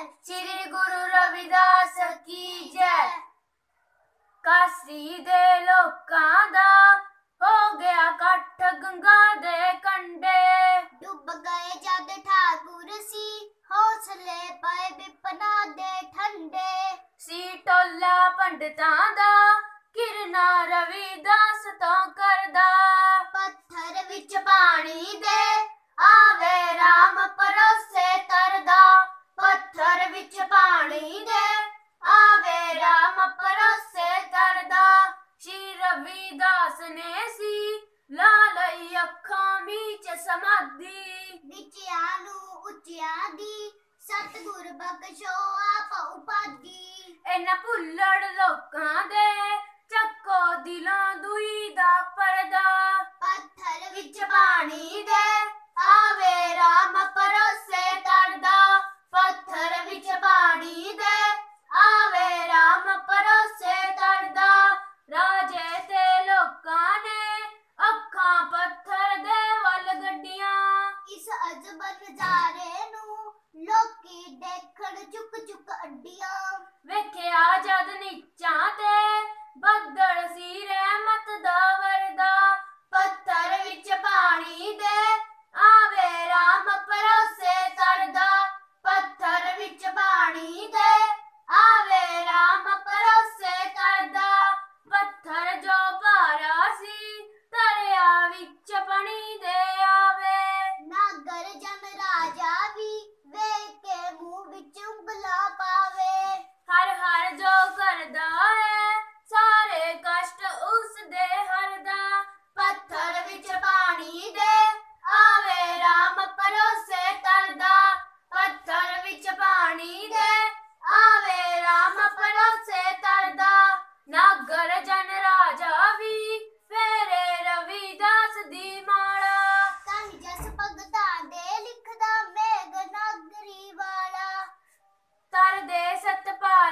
श्री गुरु रविदास की जय काशी दे दा हो गया कठ गंगा दे कंडे डूब गए जद ठाकुर सी हौसले पाए बिपना दे ठंडे सी टोला पंडतां दा किरना रविदास तो करदा पत्थर विच पानी दे ਵਿੱਚ ਸਮਾਧੀ ਵਿਚਿਆਂ ਨੂੰ ਉੱਚਿਆਂ ਦੀ ਸਤਿਗੁਰ ਬਖਸ਼ੋ ਆਪ ਉਪਾਦੀ ਇਹਨਾਂ ਭੁੱਲੜ ਲੋਕਾਂ ਦੇ ਚੱਕੋ ਦਿਲੋਂ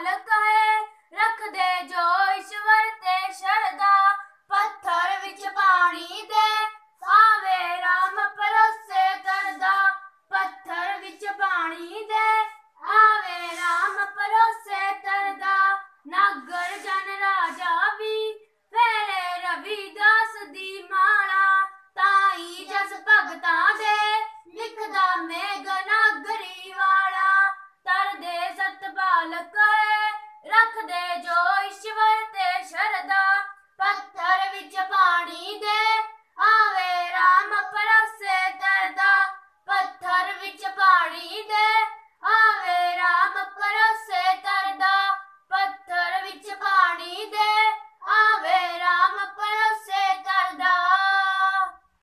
ਸਤਪਾਲ ਕਹੇ ਰੱਖਦੇ ਜੋ ਈਸ਼ਵਰ ਤੇ ਸ਼ਰਦਾ ਪੱਥਰ ਵਿੱਚ ਪਾਣੀ ਦੇ। ਆਵੇ ਰਾਮ ਪਰੋਸੇ ਕਰਦਾ, ਪੱਥਰ ਵਿੱਚ ਪਾਣੀ ਦੇ। ਆਵੇ ਰਾਮ ਪਰੋਸੇ ਕਰਦਾ, ਨਾਗਰ ਜਨ ਰਾਜਾ ਵੀ। ਫੇਰੇ ਰਵਿਦਾਸ ਦੀ ਮਾਲਾ, ਤਾਈ ਜਸ ਭਗਤਾਂ ਦੇ। ਲਿਖਦਾ ਮੈਂ ਨਾਗਰੀ